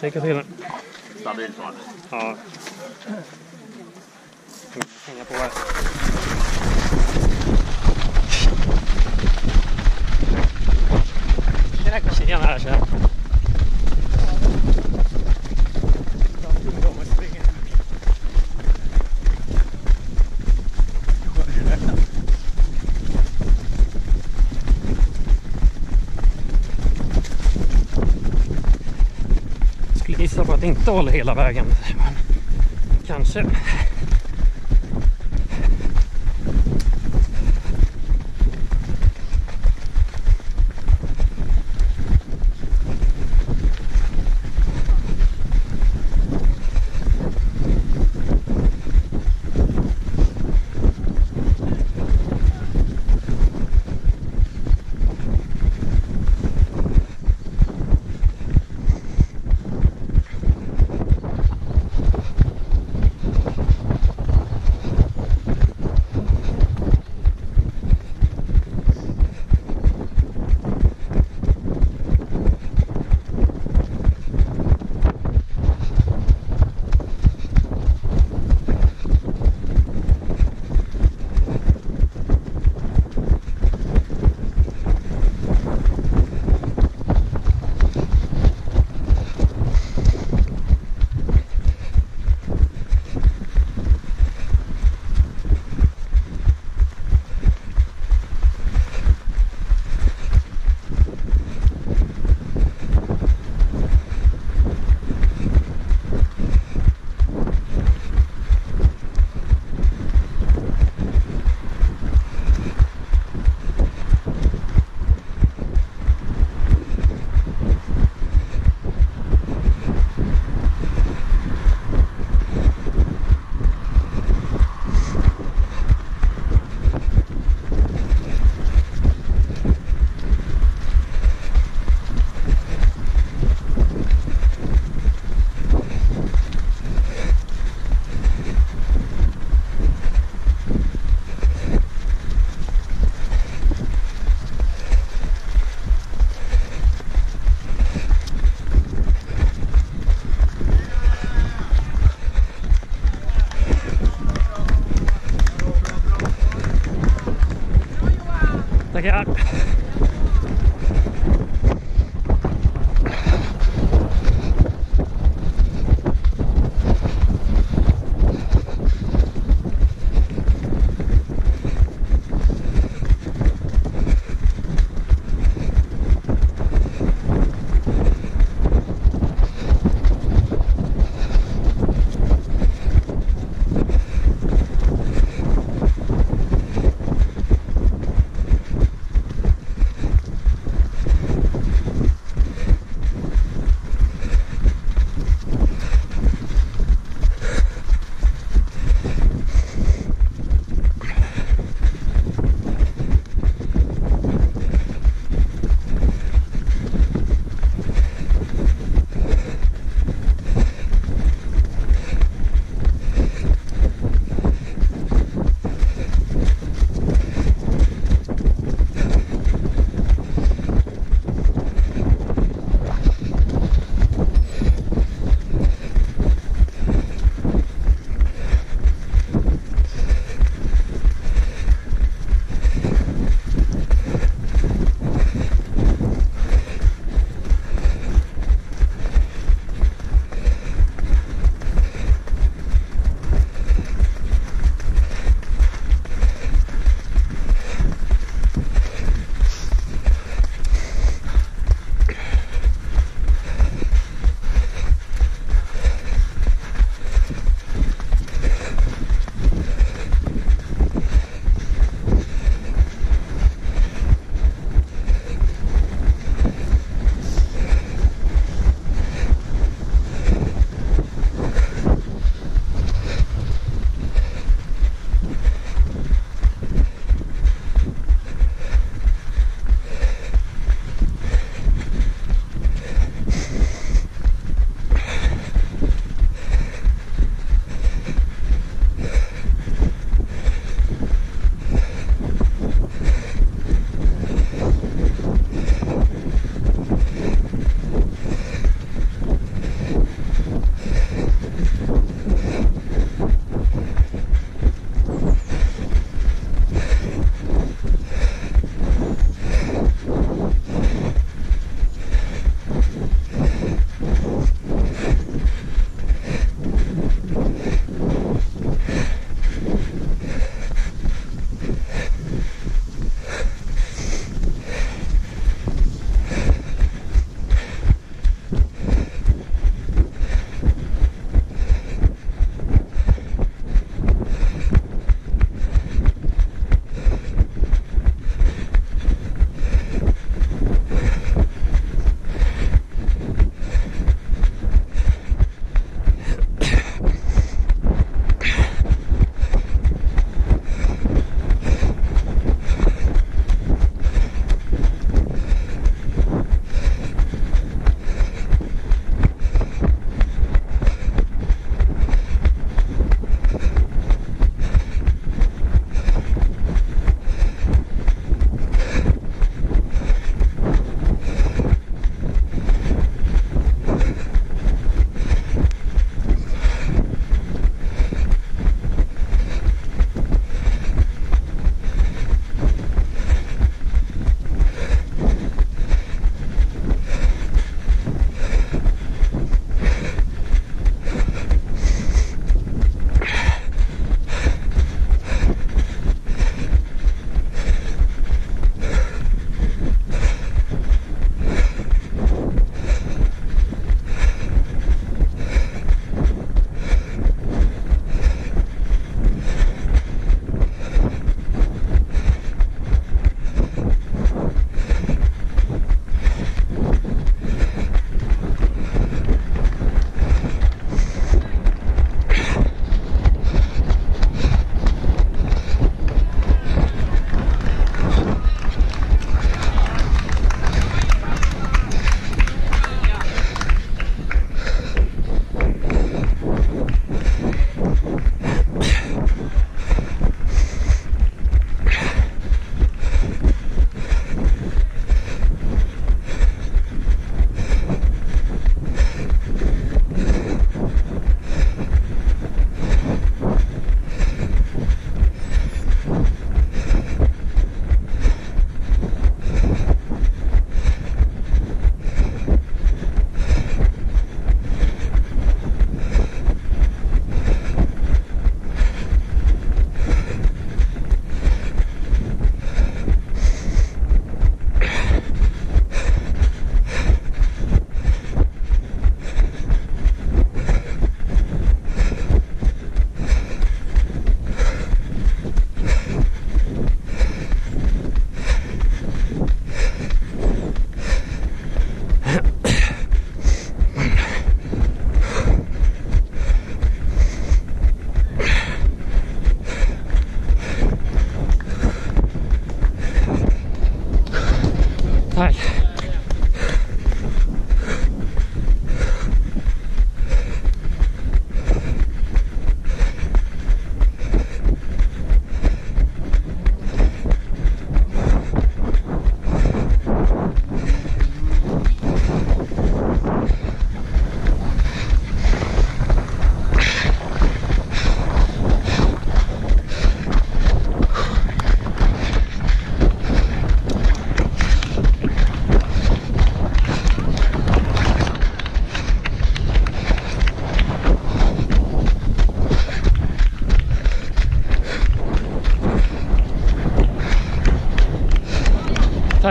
Lycka till. Stabilt var det. Ja. Hänga på här. Tjena, tjena. Skulle inte håller hela vägen. Men kanske.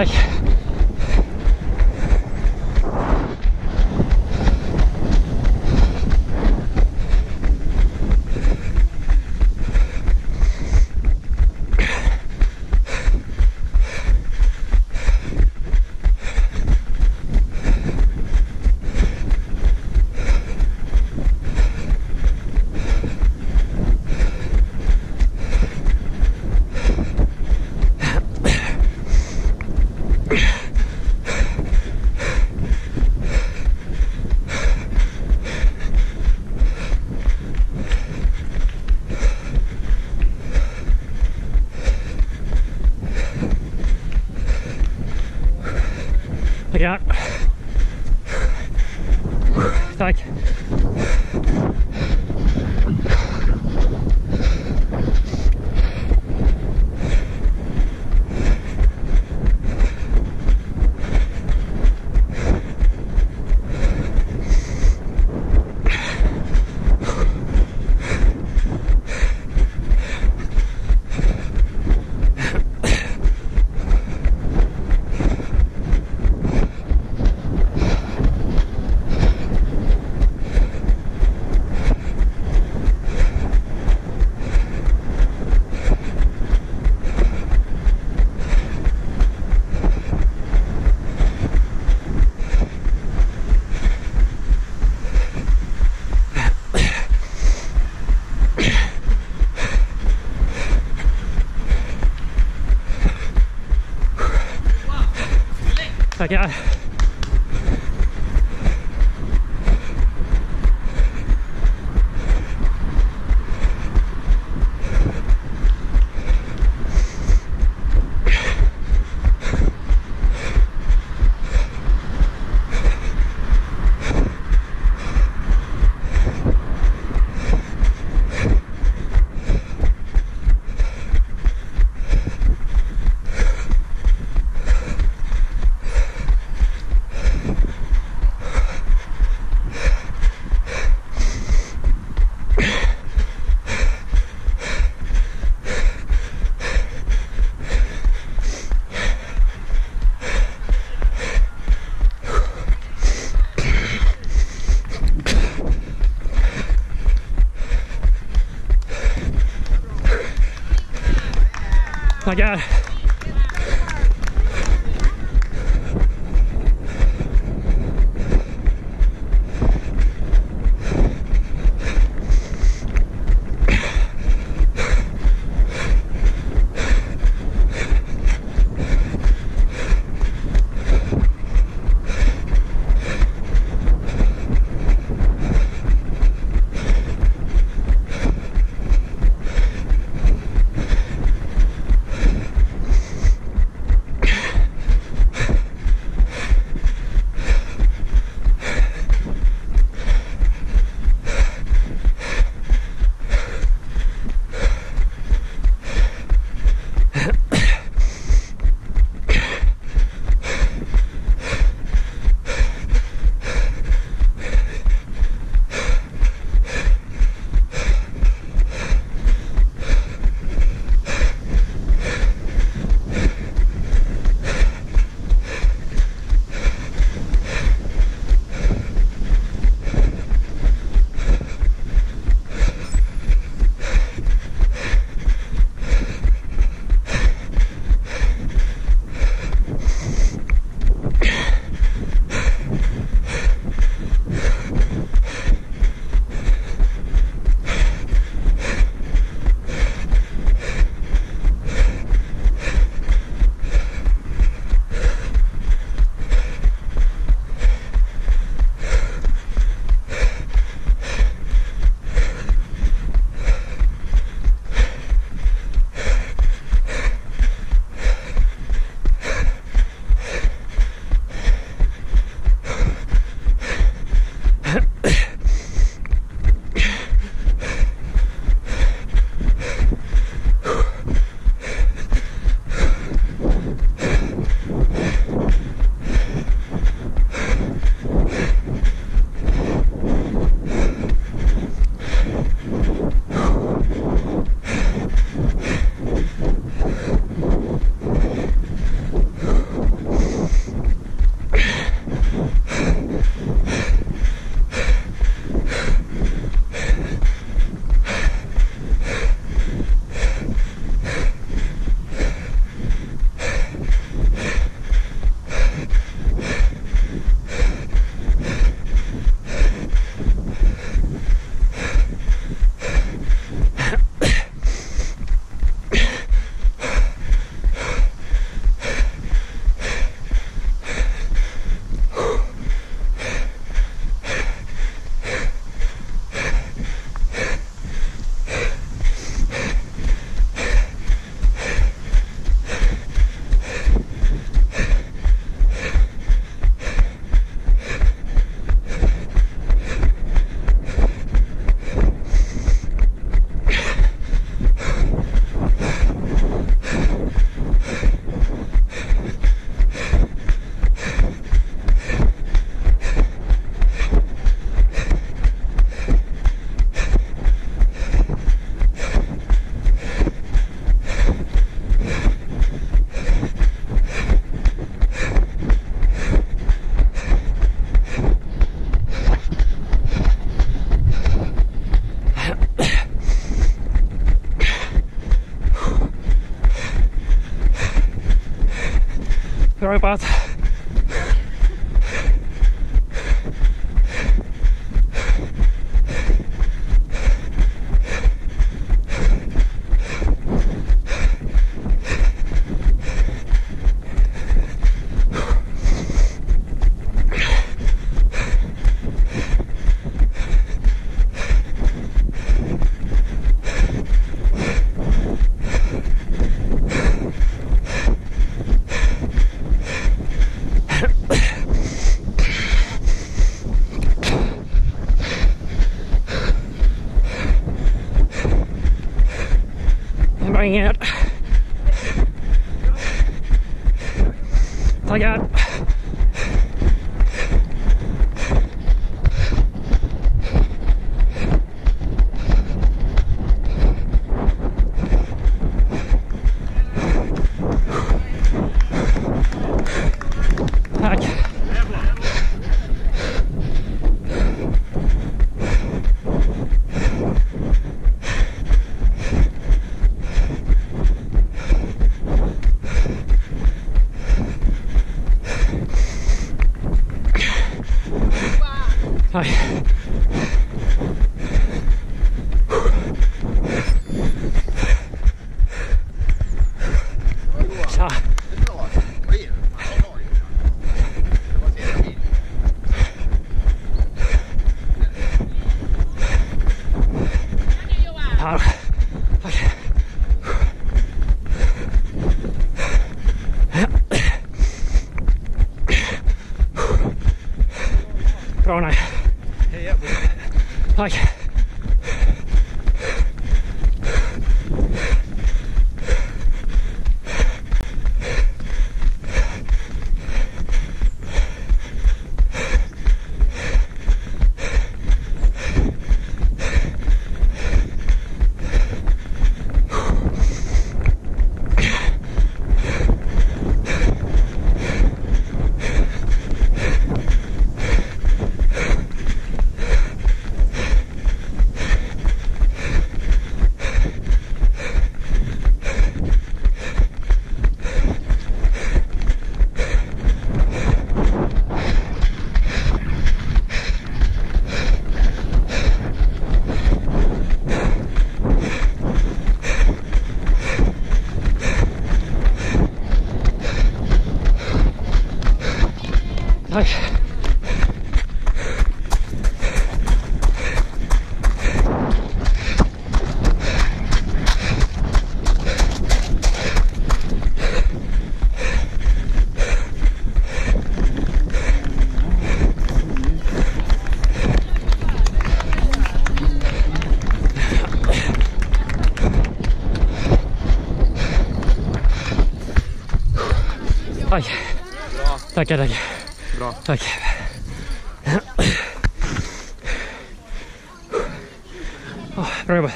like Tackar. Tackar. Jobbat. Det var Tackar, tackar. Bra. Tack. Åh, bra jobbat.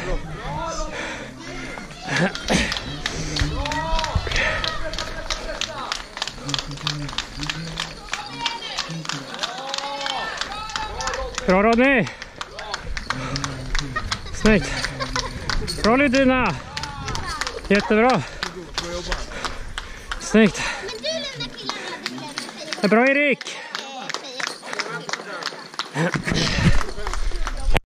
Bra Rodney! Snyggt! Bra Lidina! Jättebra! Snyggt! Det. Bra Erik!